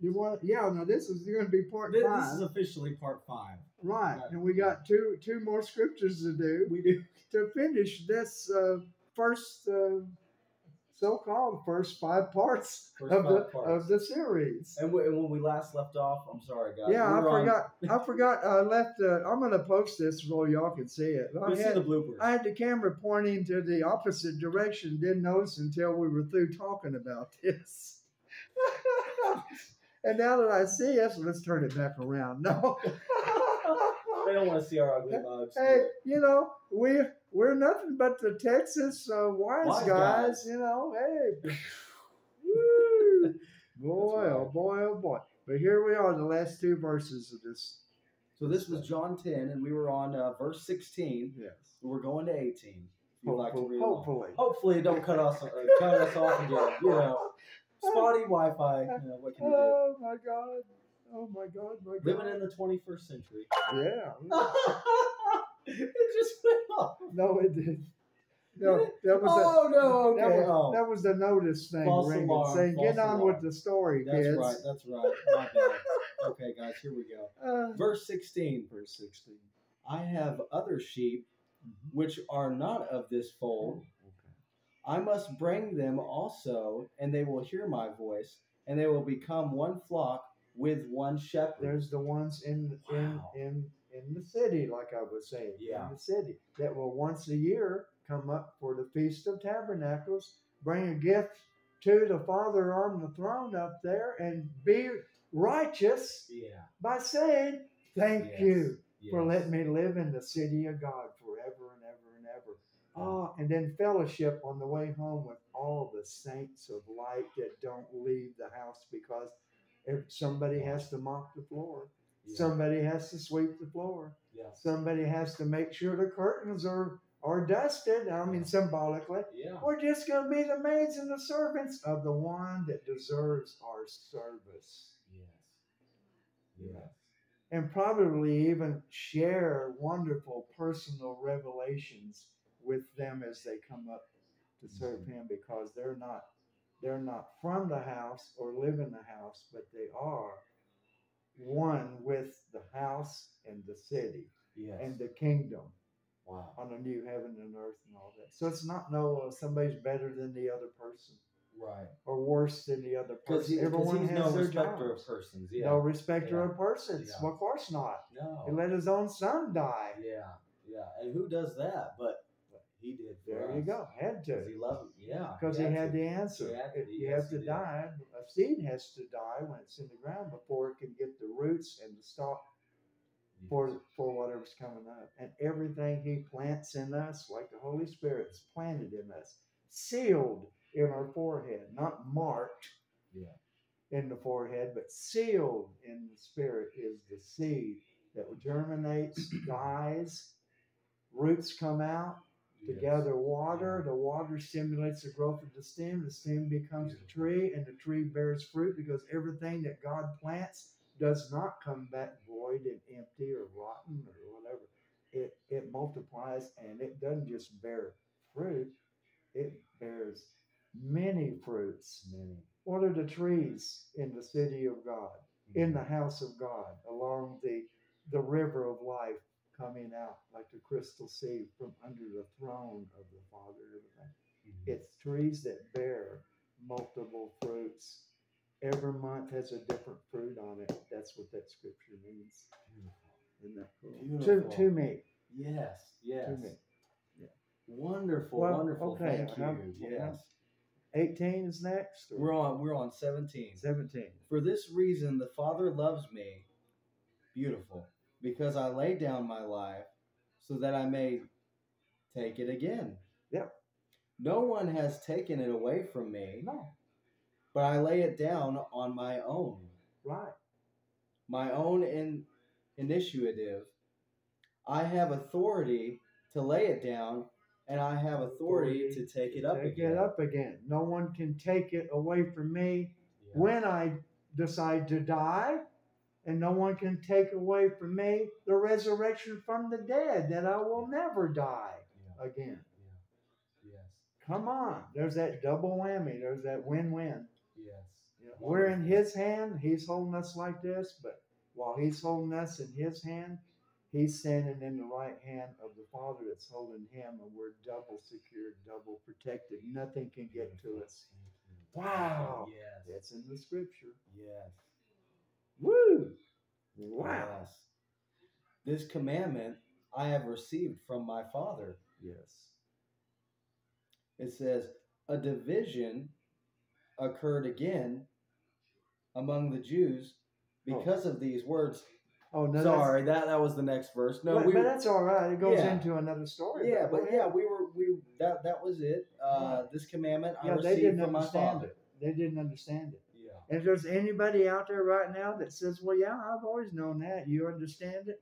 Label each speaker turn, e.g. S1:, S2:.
S1: You want? Yeah. Now this is going to be part
S2: This,
S1: five,
S2: this is officially part five.
S1: right?
S2: right.
S1: And we got two two more scriptures to do
S2: We do.
S1: to finish this uh, first uh, so-called first five parts
S2: First
S1: of the
S2: parts.
S1: of the series.
S2: And, w- and when we last left off, I'm sorry, guys.
S1: Yeah,
S2: we
S1: I forgot. I forgot. I left. Uh, I'm going to post this so y'all can see it. I
S2: You'll see the bloopers.
S1: I had the camera pointing to the opposite direction. Didn't notice until we were through talking about this. and now that I see us, let's turn it back around. No.
S2: they don't want to see our ugly mugs.
S1: hey, you know we we're nothing but the Texas uh, wise,
S2: Wise
S1: guys,
S2: guys.
S1: You know, hey. Woo. Boy,
S2: That's
S1: oh boy, oh boy. But here we are, the last two verses of this.
S2: So this was John 10, and we were on uh, verse 16.
S1: Yes.
S2: We're going to 18. If you'd like to
S1: Hopefully. hopefully.
S2: Hopefully, don't cut us uh, cut us off again. You know, spotty Wi-Fi. You know, what can you do?
S1: Oh my God. Oh my God. My God.
S2: Living in the 21st century.
S1: Yeah.
S2: it just went off.
S1: No, it did. No, that was
S2: Oh no!
S1: the, that,
S2: Okay.
S1: was,
S2: Oh,
S1: that was the notice thing
S2: False
S1: ringing,
S2: alarm,
S1: saying, "Get on
S2: alarm.
S1: with the story,
S2: that's
S1: kids."
S2: right. That's right. My bad. Okay, guys, here we go.
S1: Uh,
S2: Verse 16.
S1: verse sixteen.
S2: I have other sheep which are not of this fold. I must bring them also, and they will hear my voice, and they will become one flock with one shepherd.
S1: There's the ones in in
S2: Wow.
S1: in in the city, like I was saying,
S2: Yeah.
S1: in the city that will once a year come up for the Feast of Tabernacles, bring a gift to the Father on the throne up there, and be righteous
S2: Yeah.
S1: by saying, "Thank
S2: Yes.
S1: you for letting me live in the city of God forever and ever and ever." Oh, and then fellowship on the way home with all the saints of light that don't leave the house because if somebody has to mop the floor.
S2: Yeah.
S1: Somebody has to sweep the floor.
S2: Yeah.
S1: Somebody has to make sure the curtains are are dusted. I mean, symbolically.
S2: Yeah.
S1: We're just going to be the maids and the servants of the one that deserves our service,
S2: Yes. Yes.
S1: and probably even share wonderful personal revelations with them as they come up to serve
S2: Mhm.
S1: Him, because they're not they're not from the house or live in the house, but they are one with the house and the city
S2: Yes.
S1: and the kingdom
S2: wow.
S1: on a new heaven and earth and all that. So it's not no uh, somebody's better than the other person
S2: Right.
S1: or worse than the other person.
S2: he,
S1: Everyone has
S2: no
S1: their
S2: respecter of persons. Yeah.
S1: No respecter
S2: Yeah.
S1: of persons.
S2: Yeah.
S1: Well, of course not.
S2: No.
S1: He let his own son die.
S2: Yeah. Yeah. And who does that? But he did.
S1: There you
S2: us.
S1: go. Had
S2: 'Cause He
S1: to.
S2: loved. Yeah.
S1: Because he had
S2: to.
S1: the answer.
S2: He had to.
S1: You have to
S2: he
S1: die. A seed has to die when it's in the ground before it can get the roots and the stalk for for whatever's coming up. And everything he plants in us, like the Holy Spirit's planted in us, sealed in our forehead, not marked
S2: Yeah.
S1: in the forehead, but sealed in the spirit is the seed that germinates, dies, roots come out to
S2: Yes.
S1: gather water. The water stimulates the growth of the stem. The stem becomes a tree, and the tree bears fruit because everything that God plants does not come back void and empty or rotten or whatever. It it multiplies and it doesn't just bear fruit; it bears many fruits.
S2: Many.
S1: What are the trees in the city of God, in mm-hmm. the house of God, along the the river of life coming out like the crystal sea from under the throne of the Father and everything?
S2: Mhm.
S1: It's trees that bear multiple fruits. Every month has a different fruit on it. That's what that scripture means.
S2: Beautiful.
S1: Isn't that cool? To,
S2: Beautiful.
S1: to me.
S2: Yes. Yes.
S1: To me.
S2: Wonderful.
S1: Well,
S2: wonderful.
S1: okay,
S2: Thank you. yes.
S1: 18 is next? or
S2: We're on. We're on seventeen.
S1: 17.
S2: For this reason, the Father loves me. Beautiful. Because I lay down my life so that I may take it again.
S1: Yep.
S2: No one has taken it away from me,
S1: No,
S2: but I lay it down on my own.
S1: right.
S2: My own in, initiative. I have authority to lay it down, and I have authority to take it up
S1: Take
S2: again.
S1: it up again. No one can take it away from me
S2: Yeah.
S1: when I decide to die, and no one can take away from me the resurrection from the dead that I will never die
S2: Yeah.
S1: again.
S2: Yeah. Yes.
S1: Come on. There's that double whammy. There's that win win.
S2: Yes.
S1: You We're in His hand. He's holding us like this, but while He's holding us in His hand, He's standing in the right hand of the Father that's holding Him, and we're double secured, double protected. Nothing can get to us. Wow.
S2: Yes.
S1: That's in the Scripture.
S2: Yes.
S1: Woo! Wow.
S2: Yes. This commandment I have received from my Father.
S1: Yes.
S2: It says, a division occurred again among the Jews because of these words.
S1: Oh no.
S2: Sorry, that that was the next verse. No,
S1: but,
S2: we
S1: but that's all right. It goes
S2: Yeah.
S1: into another story.
S2: yeah,
S1: go
S2: but yeah, we were we that that was it. Uh, this commandment I
S1: yeah, they didn't
S2: from my
S1: understand
S2: Father.
S1: it. They didn't understand it.
S2: Yeah.
S1: If there's anybody out there right now that says, "Well, yeah, I've always known that," you understand it.